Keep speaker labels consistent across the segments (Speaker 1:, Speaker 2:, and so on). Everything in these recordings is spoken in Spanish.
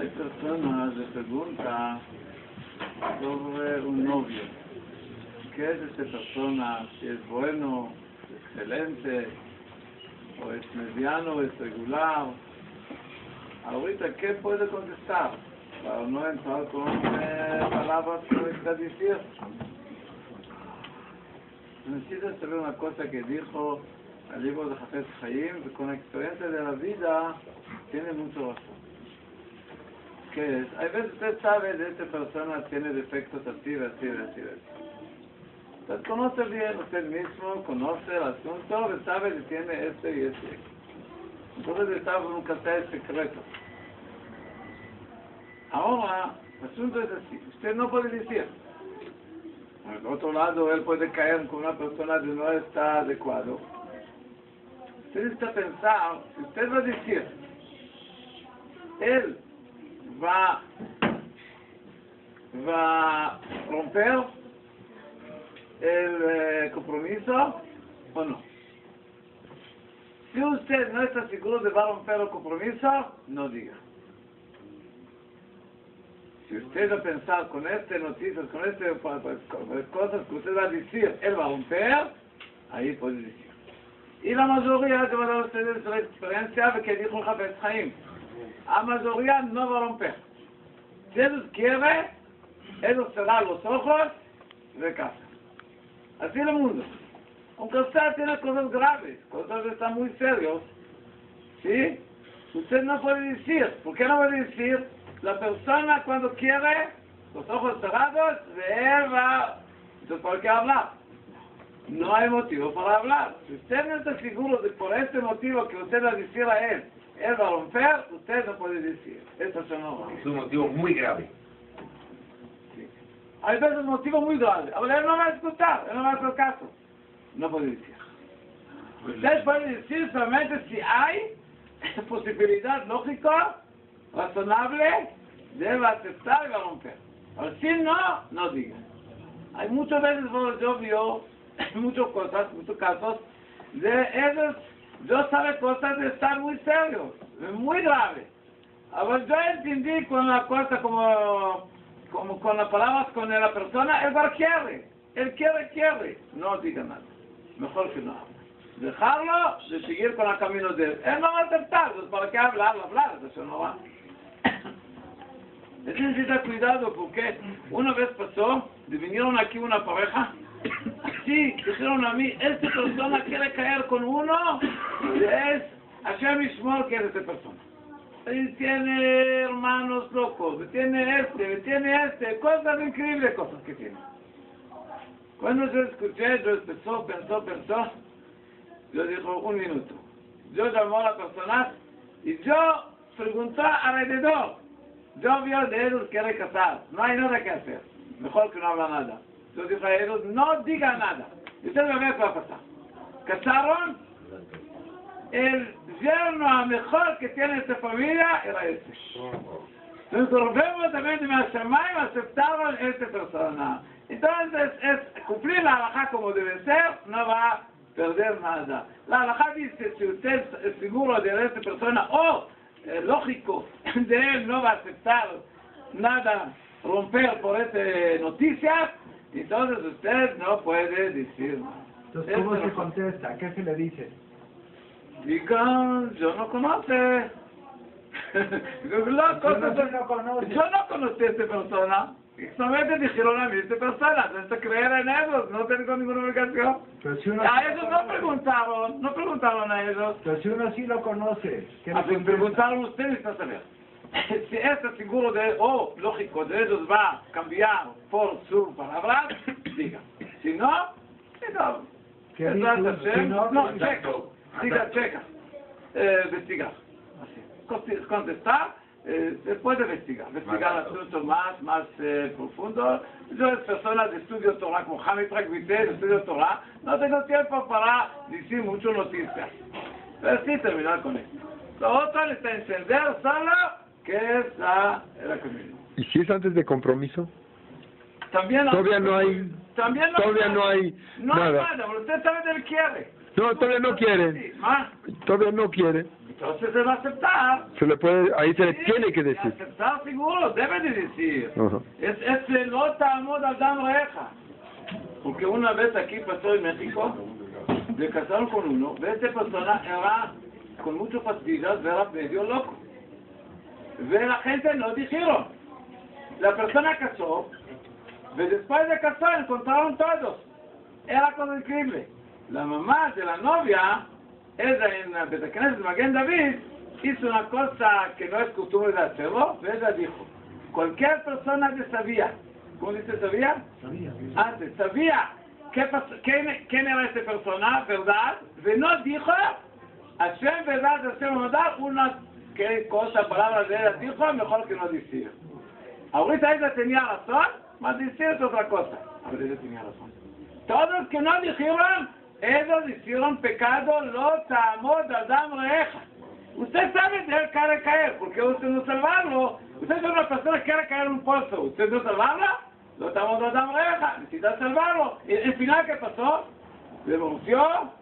Speaker 1: Hay personas que preguntan sobre un novio. ¿Qué es esta persona? Si es bueno, excelente, o es mediano, es regular. Ahorita, ¿qué puede contestar? Para no entrar con eh, palabras contradicidas. Necesita saber una cosa que dijo el libro de Jafet Chaim, que con la experiencia de la vida tiene mucho razón. ¿Qué es? A veces usted sabe de esta persona tiene defectos así, así, así. Usted conoce bien usted mismo, conoce el asunto, sabe que tiene este y este. Entonces está nunca está el secreto. Ahora, el asunto es así. Usted no puede decir. Por otro lado, él puede caer con una persona que no está adecuado. Usted necesita pensar, si usted va a decir, él va, va a romper el eh, compromiso o no. Si usted no está seguro de va a romper el compromiso, no diga. Si usted va a pensar con estas noticias, con estas cosas que usted va a decir, él va a romper, ahí puede decir. Y la mayoría, de ustedes la experiencia que dijo Jafet Chaim, la mayoría no va a romper. Si ellos quieren, ellos cerrar los ojos de casa. Así es el mundo. Aunque usted tiene cosas graves, cosas que están muy serios, ¿sí? Usted no puede decir, ¿por qué no puede decir? La persona cuando quiere, los ojos cerrados, él va, entonces ¿por qué hablar? No hay motivo para hablar. Si usted no está seguro de por este motivo que usted va a a él, a romper, usted no puede decir. Eso es no
Speaker 2: Es un motivo muy grave.
Speaker 1: Sí. Hay veces motivo muy grave. Pero él no va a escuchar, él no va a hacer caso. No puede decir. Usted puede decir solamente si hay posibilidad lógica, razonable, de él va a aceptar y va a romper. Pero si no, no diga. Hay muchas veces, yo vio muchas cosas, muchos casos, de ellos yo sabe cosas de estar muy serios, muy graves. Ahora yo entendí con la cosa como, como con las palabras con la persona, él va quiere, él quiere, quiere. No diga nada, mejor que no hable. Dejarlo de seguir con el camino de él. Él no va a aceptar, pues, ¿para qué hablar? Hablar, eso no va. Él necesita cuidado porque una vez pasó, vinieron aquí una pareja Sí, dijeron a mí, esta persona quiere caer con uno, es Hashem Ishmor que es esta persona. Y tiene hermanos locos, tiene este, tiene este, cosas increíbles, cosas que tiene. Cuando yo escuché, yo pensó, pensó, pensó, yo dijo, un minuto. Yo llamó a la persona y yo pregunté alrededor. Yo vi de ellos que quiere casar, no hay nada que hacer. Mejor que no habla nada. A ellos, no diga nada. Usted me ve qué va a pasar. Casaron, el yerno mejor que tiene esta familia era este. Entonces, los también de Mashamay aceptaron a esta persona. Entonces, es cumplir la alhaja como debe ser, no va a perder nada. La alhaja dice, si usted es seguro de esta persona, o eh, lógico, de él no va a aceptar nada, romper por esta noticia, entonces usted no puede decir.
Speaker 3: Entonces, ¿cómo se contesta? ¿Qué se le dice?
Speaker 1: Diga, yo no conoce. no
Speaker 3: conoce.
Speaker 1: yo no conocí a esta persona. Solamente dijeron a mí, esta persona, no creer en ellos, no tengo ninguna obligación.
Speaker 3: Si
Speaker 1: a ellos no preguntaron, no preguntaron a ellos.
Speaker 3: Pero si uno sí lo conoce, ¿qué
Speaker 1: A
Speaker 3: le
Speaker 1: si preguntaron ustedes para saber. Si está seguro de, o lógico, de ellos va a cambiar por su palabra, diga. Si no, diga. La
Speaker 3: no,
Speaker 1: no,
Speaker 3: ¿qué
Speaker 1: checa. Diga, checa. Eh, investigar. Así. Contestar, eh, después de investigar. Investigar
Speaker 2: Más
Speaker 1: asuntos más, más eh, profundos. Yo, es personas de estudio Torah, como Jaime Tragvité, de estudio Torah, no tengo tiempo para decir muchas noticias. Pero sí terminar con esto. Lo otro es encender solo, que es la, la comida.
Speaker 4: ¿Y si es antes de compromiso?
Speaker 1: También
Speaker 4: Todavía no hay-
Speaker 1: También
Speaker 4: todavía no hay
Speaker 1: no hay
Speaker 4: nada.
Speaker 1: nada, pero usted sabe él quiere.
Speaker 4: No, todavía no quiere. Todavía no quiere.
Speaker 1: entonces se va a aceptar.
Speaker 4: Se le puede, ahí se le
Speaker 1: Sí,
Speaker 4: tiene que decir.
Speaker 1: aceptar seguro, debe de decir.
Speaker 4: Ajá.
Speaker 1: Es, es el Amod Adam Reja. Porque una vez aquí pasó en México, le casaron con uno, esta persona era con mucho fastidio, era medio loco. Ve la gente no dijeron. La persona casó, y después de casar encontraron todos. Era cosa increíble. La mamá de la novia, ella en la Betacnes de Maguen David, hizo una cosa que no es costumbre de hacerlo, ella dijo, cualquier persona que sabía, ¿cómo dice sabía? Antes, sabía qué quién, quién era esta persona, ¿verdad? Y no dijo, Hashem, ¿verdad? Hashem, ¿verdad? Una qué cosa, palabra de ella dijo, mejor que no decir. Ahorita ella tenía razón, más decir es otra cosa. Ahora ella tenía razón. Todos que no dijeron, ellos hicieron pecado, lo tamod adam reja. Usted sabe de él quiere caer, porque usted no salvarlo. Usted es una persona que quiere caer en un pozo. ¿Usted no salvarla? Lo tamod adam reja. Necesita salvarlo. Y al final, ¿qué pasó? Denunció,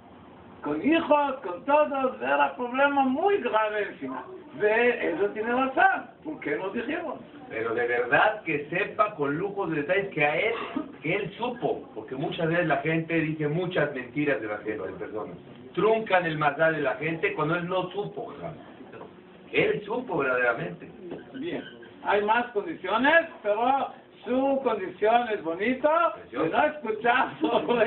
Speaker 1: con hijos, con todos, era problema muy grave final. Ve, eso tiene razón. ¿Por qué no dijeron?
Speaker 2: Pero de verdad que sepa con lujos de detalles que a él, que él supo, porque muchas veces la gente dice muchas mentiras de la gente, de personas. Truncan el mazal de la gente cuando él no supo. ¿verdad? Él supo verdaderamente.
Speaker 1: Bien. Hay más condiciones, pero su condición es bonito de no escuchar sobre